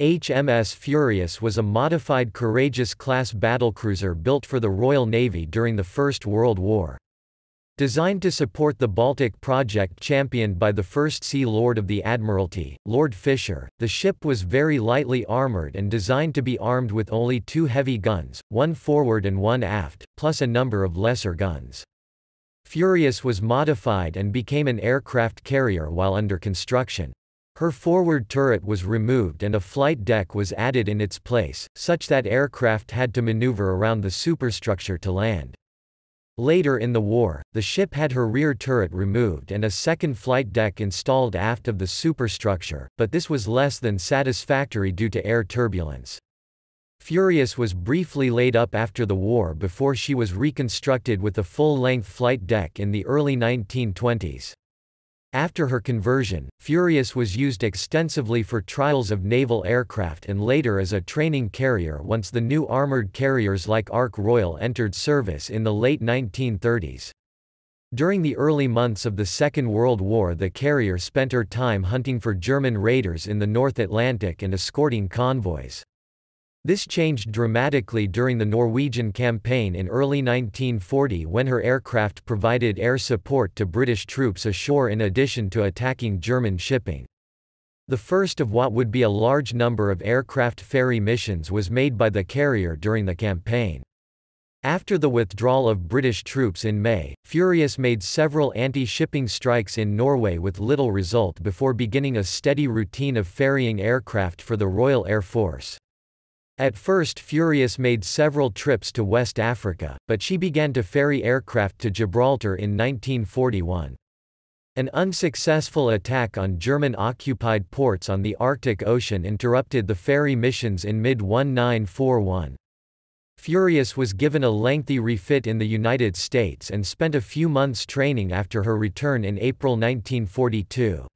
HMS Furious was a modified Courageous-class battlecruiser built for the Royal Navy during the First World War. Designed to support the Baltic project championed by the First Sea Lord of the Admiralty, Lord Fisher, the ship was very lightly armoured and designed to be armed with only two heavy guns, one forward and one aft, plus a number of lesser guns. Furious was modified and became an aircraft carrier while under construction. Her forward turret was removed and a flight deck was added in its place, such that aircraft had to maneuver around the superstructure to land. Later in the war, the ship had her rear turret removed and a second flight deck installed aft of the superstructure, but this was less than satisfactory due to air turbulence. Furious was briefly laid up after the war before she was reconstructed with a full-length flight deck in the early 1920s. After her conversion, Furious was used extensively for trials of naval aircraft and later as a training carrier once the new armored carriers like Ark Royal entered service in the late 1930s. During the early months of the Second World War the carrier spent her time hunting for German raiders in the North Atlantic and escorting convoys. This changed dramatically during the Norwegian campaign in early 1940 when her aircraft provided air support to British troops ashore in addition to attacking German shipping. The first of what would be a large number of aircraft ferry missions was made by the carrier during the campaign. After the withdrawal of British troops in May, Furious made several anti-shipping strikes in Norway with little result before beginning a steady routine of ferrying aircraft for the Royal Air Force. At first Furious made several trips to West Africa, but she began to ferry aircraft to Gibraltar in 1941. An unsuccessful attack on German-occupied ports on the Arctic Ocean interrupted the ferry missions in mid-1941. Furious was given a lengthy refit in the United States and spent a few months training after her return in April 1942.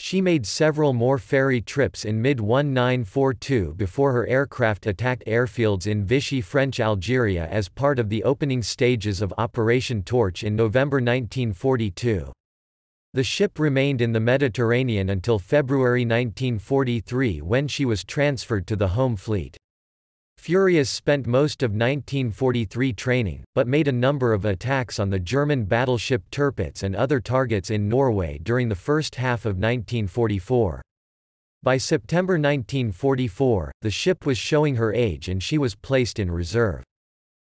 She made several more ferry trips in mid-1942 before her aircraft attacked airfields in Vichy French Algeria as part of the opening stages of Operation Torch in November 1942. The ship remained in the Mediterranean until February 1943 when she was transferred to the Home Fleet. Furious spent most of 1943 training, but made a number of attacks on the German battleship Tirpitz and other targets in Norway during the first half of 1944. By September 1944, the ship was showing her age and she was placed in reserve.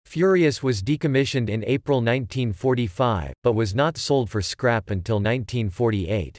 Furious was decommissioned in April 1945, but was not sold for scrap until 1948.